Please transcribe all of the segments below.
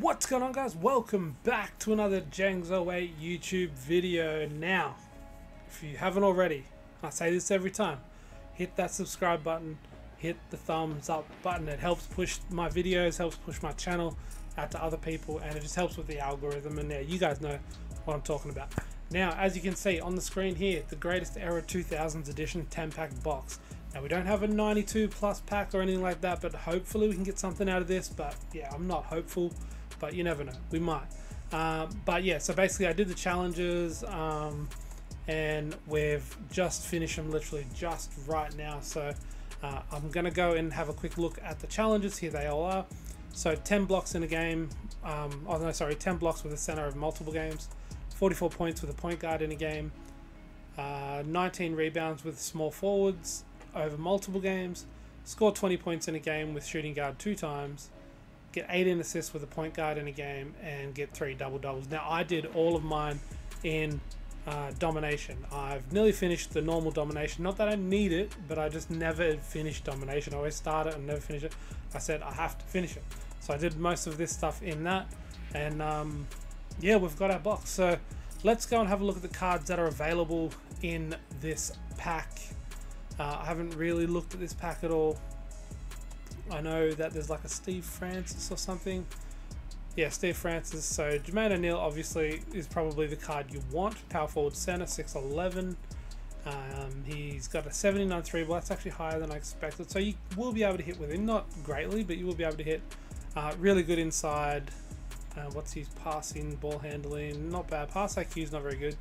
What's going on guys? Welcome back to another Jangz08 YouTube video. Now, if you haven't already, I say this every time, hit that subscribe button, hit the thumbs up button. It helps push my videos, helps push my channel out to other people, and it just helps with the algorithm. And yeah, you guys know what I'm talking about. Now, as you can see on the screen here, the Greatest Era 2000s edition 10 pack box. Now we don't have a 92 plus pack or anything like that, but hopefully we can get something out of this. But yeah, I'm not hopeful, but you never know. We might. Um, but yeah, so basically I did the challenges um, and we've just finished them literally just right now. So uh, I'm to go and have a quick look at the challenges. Here they all are. So 10 blocks in a game. Um, oh no, sorry, 10 blocks with a center of multiple games. 44 points with a point guard in a game. Uh, 19 rebounds with small forwards over multiple games, score 20 points in a game with shooting guard two times, get 18 assists with a point guard in a game, and get three double doubles. Now, I did all of mine in uh, domination. I've nearly finished the normal domination. Not that I need it, but I just never finish domination. I always start it and never finish it. I said I have to finish it. So I did most of this stuff in that. And um, yeah, we've got our box. So let's go and have a look at the cards that are available in this pack. Uh, I haven't really looked at this pack at all. I know that there's like a Steve Francis or something. Yeah, Steve Francis. So Jermaine O'Neal obviously is probably the card you want. Power forward center, 6'11". Um, he's got a 79 3 ball. That's actually higher than I expected. So you will be able to hit with him. Not greatly, but you will be able to hit. Uh, really good inside. Uh, what's his passing, ball handling? Not bad. Pass IQ is not very good.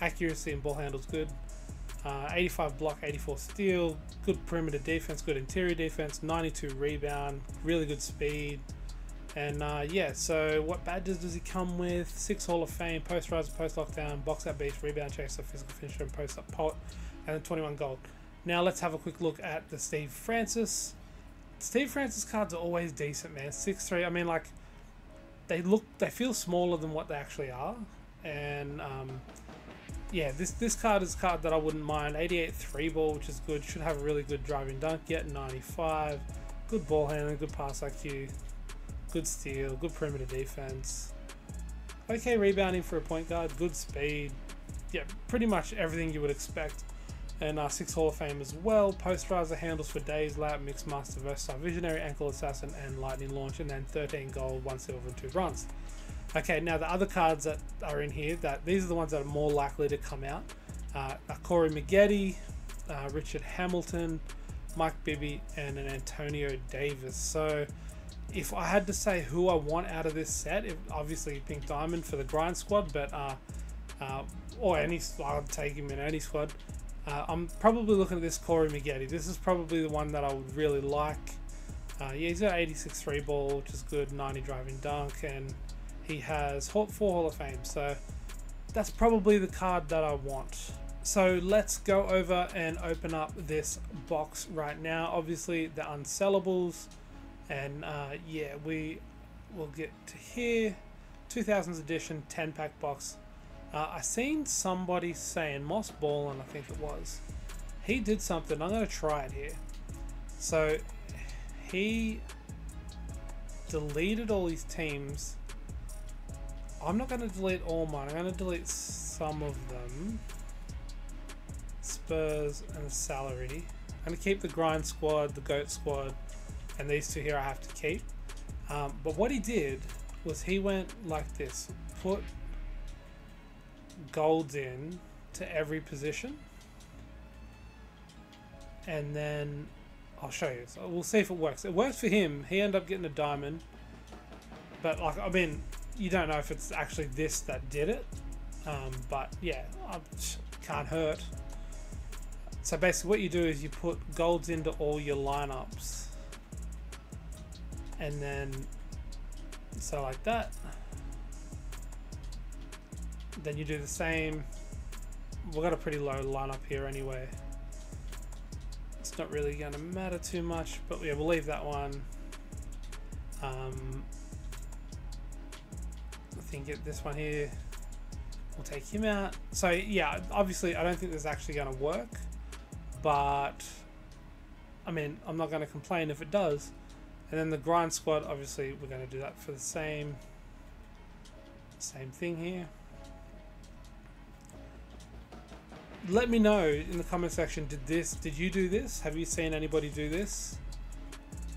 Accuracy and ball handle's good. Uh, 85 block, 84 steal, good perimeter defense, good interior defense, 92 rebound, really good speed. And uh, yeah, so what badges does he come with? Six Hall of Fame, post rise, post lockdown, box out beast, rebound chaser, physical finisher, and post up poet, and then 21 gold. Now let's have a quick look at the Steve Francis. Steve Francis cards are always decent, man. Six three. I mean, like they look, they feel smaller than what they actually are, and um, yeah, this this card is a card that I wouldn't mind. 88 three ball, which is good. Should have a really good driving dunk. Yet 95. Good ball handling, good pass IQ, good steal, good perimeter defense. Okay, rebounding for a point guard, good speed. Yeah, pretty much everything you would expect. And uh, six Hall of Fame as well. Post Posterizer handles for days, lap, Mixmaster, versatile, visionary, ankle assassin, and lightning launch. And then 13 gold, one silver, and two bronze. Okay, now the other cards that are in here, that these are the ones that are more likely to come out. Uh, Corey Maggette, uh, Richard Hamilton, Mike Bibby, and an Antonio Davis. So if I had to say who I want out of this set, if, obviously Pink Diamond for the grind squad, but uh, uh, or any, I'll take him in any squad. Uh, I'm probably looking at this Corey Maggette. This is probably the one that I would really like. Uh, yeah, he's got 86 three ball, which is good, 90 driving dunk, and he has four Hall of Fame, so that's probably the card that I want. So let's go over and open up this box right now. Obviously the unsellables, and uh, yeah, we will get to here. 2000s edition 10 pack box. Uh, I seen somebody saying Moss Ballin, I think it was. He did something. I'm to try it here. So he deleted all his teams I'm not going to delete all mine. I'm going to delete some of them. Spurs and salary. I'm going to keep the grind squad, the goat squad, and these two here I have to keep. Um, but what he did was he went like this. Put golds in to every position. And then I'll show you. So we'll see if it works. It works for him. He ended up getting a diamond. But like, I mean, you don't know if it's actually this that did it, um, but yeah, it can't hurt. So basically, what you do is you put golds into all your lineups, and then so like that. Then you do the same. We've got a pretty low lineup here anyway. It's not really going to matter too much, but yeah, we'll leave that one. Um, get this one here. We'll take him out. So yeah, obviously I don't think this is actually going to work, but I mean I'm not going to complain if it does. And then the grind squad, obviously, we're going to do that for the same same thing here. Let me know in the comment section. Did this? Did you do this? Have you seen anybody do this?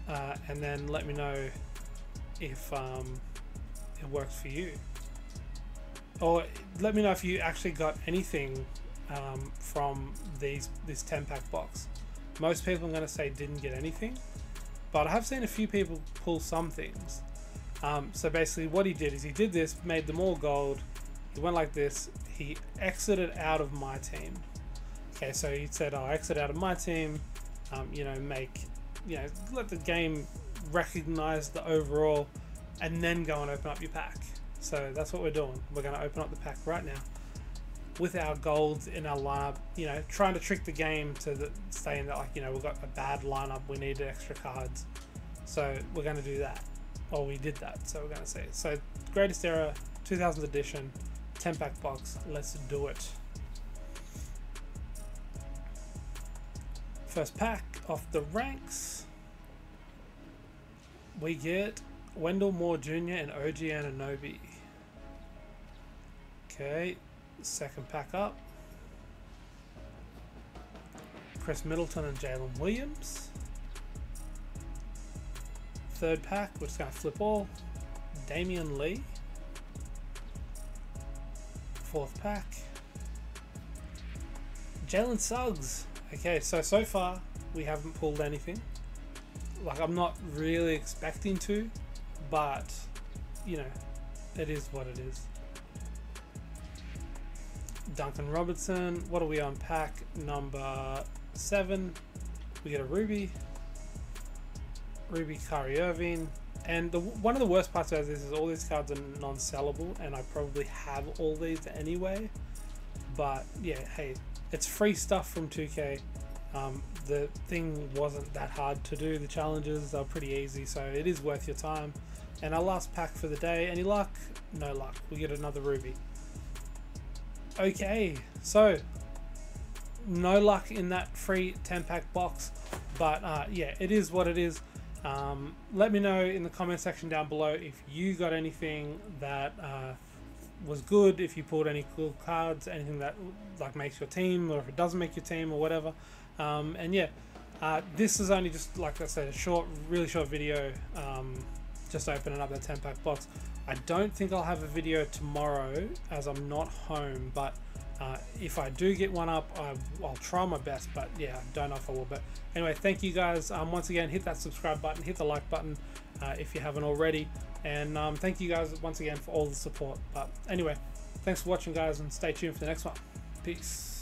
Uh, and then let me know if um, it works for you. Or let me know if you actually got anything um, from these this 10 pack box. Most people I'm going to say didn't get anything, but I have seen a few people pull some things. Um, so basically, what he did is he did this, made them all gold. He went like this. He exited out of my team. Okay, so he said, "I'll exit out of my team." Um, you know, make you know, let the game recognize the overall, and then go and open up your pack. So that's what we're doing. We're going to open up the pack right now with our golds in our lineup. You know, trying to trick the game to the, saying that like you know we've got a bad lineup, we need extra cards. So we're going to do that. Well, we did that, so we're going to see. So, Greatest Era, 2000th edition, 10 pack box. Let's do it. First pack off the ranks. We get Wendell Moore Jr. and OG Anunoby. Okay, second pack up. Khris Middleton and Jalen Williams. Third pack, we're just going to flip all. Damion Lee. Fourth pack. Jalen Suggs. Okay, so so far we haven't pulled anything. Like I'm not really expecting to, but you know, it is what it is. Duncan Robertson. What are we on pack number seven? We get a Ruby. Ruby Kyrie Irving. And the, one of the worst parts about this is all these cards are non-sellable, and I probably have all these anyway. But yeah, hey, it's free stuff from 2K. Um, the thing wasn't that hard to do. The challenges are pretty easy, so it is worth your time. And our last pack for the day. Any luck? No luck. We get another ruby. Okay, so no luck in that free 10 pack box, but uh, yeah, it is what it is. Um, let me know in the comment section down below if you got anything that uh, was good, if you pulled any cool cards, anything that like makes your team, or if it doesn't make your team, or whatever. Um, and yeah, uh, this is only just like I said, a short, really short video, um, just opening up that 10 pack box. I don't think I'll have a video tomorrow as I'm not home, but uh, if I do get one up, I, will try my best, but yeah, don't know if I will. But anyway, thank you guys. Um, once again, hit that subscribe button, hit the like button uh, if you haven't already. And um, thank you guys once again for all the support. But anyway, thanks for watching, guys, and stay tuned for the next one. Peace.